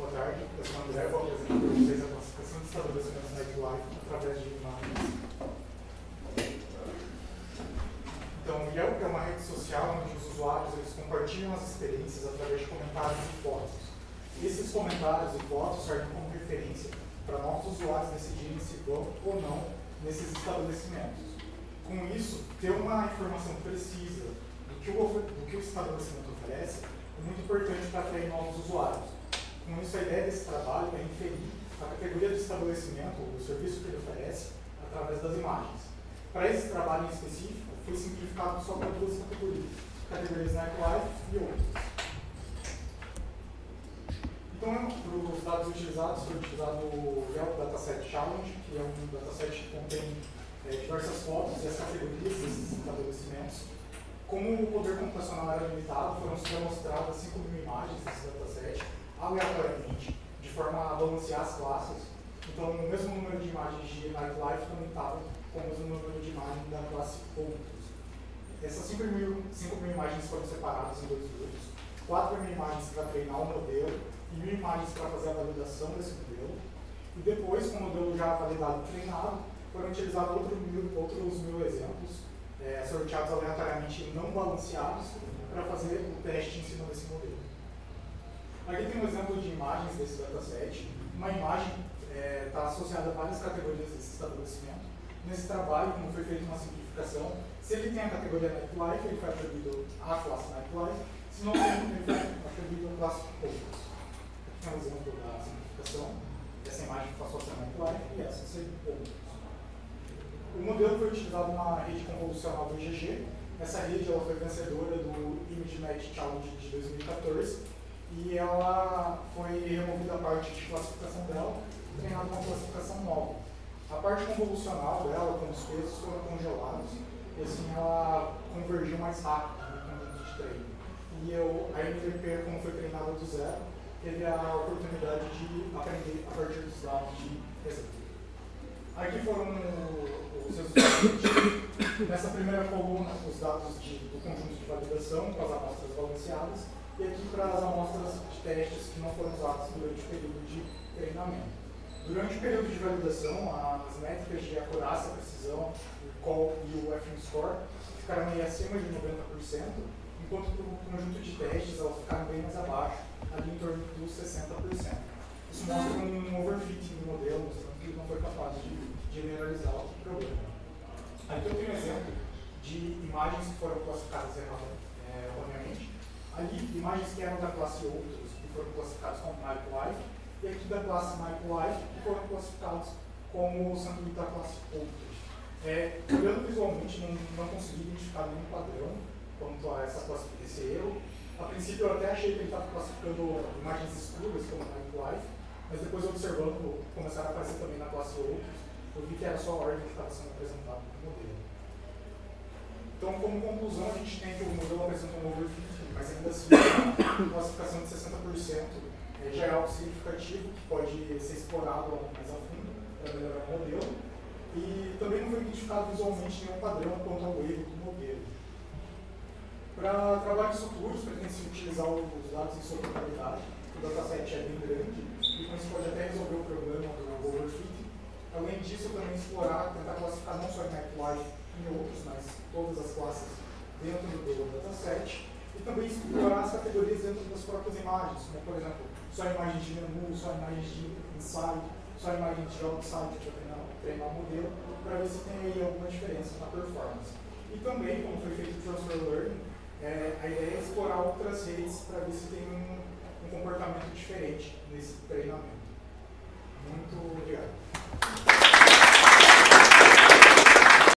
Boa tarde, eu sou André, vou apresentar para vocês a classificação de estabelecimentos Nightlife através de imagens. Então, o Yelp é uma rede social onde os usuários eles compartilham as experiências através de comentários e fotos. Esses comentários e fotos servem como referência para novos usuários decidirem se vão ou não nesses estabelecimentos. Com isso, ter uma informação precisa do que o, do que o estabelecimento oferece é muito importante para atrair novos usuários. Com isso, a ideia desse trabalho é inferir a categoria do estabelecimento, o serviço que ele oferece, através das imagens. Para esse trabalho em específico, foi simplificado só para duas categorias, categorias Nightlife e outras. Então, para os dados utilizados, foi utilizado o Yelp Dataset Challenge, que é um dataset que contém é, diversas fotos e as categorias desses estabelecimentos. Como o poder computacional era limitado, foram demonstradas 5 mil imagens desse dataset, aleatoriamente, de forma a balancear as classes. Então, o mesmo número de imagens de Nightlife estava com o mesmo número de imagens da classe Outros. Essas 5 mil, 5 mil imagens foram separadas em dois grupos. 4 mil imagens para treinar o modelo e mil imagens para fazer a validação desse modelo. E depois, com o modelo já validado e treinado, foram utilizados outro mil, outros mil exemplos, é, sorteados aleatoriamente não balanceados, para fazer o teste em cima desse modelo. Aqui tem um exemplo de imagens desse dataset. Uma imagem está é, tá associada a várias categorias desse estabelecimento. Nesse trabalho, como foi feita uma simplificação, se ele tem a categoria Nightlife, ele foi atribuído à classe Nightlife, se não tem, ele foi atribuído à classe Outros é um exemplo da simplificação. Essa imagem passou a ser Nightlife e essa ser Outros. O modelo foi utilizado na rede convolucional do IgG. Essa rede ela foi vencedora do ImageNet Challenge de 2014 e ela foi removida a parte de classificação dela e treinada uma classificação nova. A parte convolucional dela, com os pesos, foram congelados e assim ela convergiu mais rápido no conjunto de treino. E eu, a MVP, como foi treinada do zero, teve a oportunidade de aprender a partir dos dados de exemplo. Aqui foram os resultados. Nessa primeira coluna, os dados de, do conjunto de validação com as amostras balanceadas e aqui para as amostras de testes que não foram usadas durante o período de treinamento. Durante o período de validação, as métricas de acurácia, precisão, o call e o FM score ficaram meio acima de 90%, enquanto para o conjunto de testes elas ficaram bem mais abaixo, ali em torno dos 60%. Isso mostra um overfitting do modelo, mostrando que ele não foi capaz de generalizar o problema. Aqui eu tenho um exemplo de imagens que foram classificadas é, erroneamente. Ali, imagens que eram da classe Outros, que foram classificadas como Nightlife, e aqui da classe Nightlife, que foram classificados como sendo da classe Outros. É, olhando visualmente, não, não consegui identificar nenhum padrão quanto a essa, esse erro. A princípio eu até achei que ele estava classificando imagens escuras como Nightlife, mas depois observando, começaram a aparecer também na classe Outros, eu vi que era só a ordem que estava sendo apresentada no modelo. Então, como conclusão, a gente tem que o modelo apresenta um overfitting, mas ainda assim, a classificação de 60% é, já é algo significativo, que pode ser explorado mais a fundo para melhorar o modelo. E também não foi identificado visualmente nenhum padrão quanto ao erro do modelo. Para trabalhos futuros, pretende-se utilizar os dados em sua totalidade. O dataset é bem grande e com isso pode até resolver o problema do overfitting. Além disso, também explorar, tentar classificar não só em MapLife em outros, mas todas as classes dentro do dataset e também estruturar as categorias dentro das próprias imagens, como por exemplo, só imagens de menu, só imagens de inside, só imagens de outside para treinar, treinar o modelo, para ver se tem aí alguma diferença na performance. E também, como foi feito o Transfer Learning, é, a ideia é explorar outras redes para ver se tem um, um comportamento diferente nesse treinamento. Muito obrigado.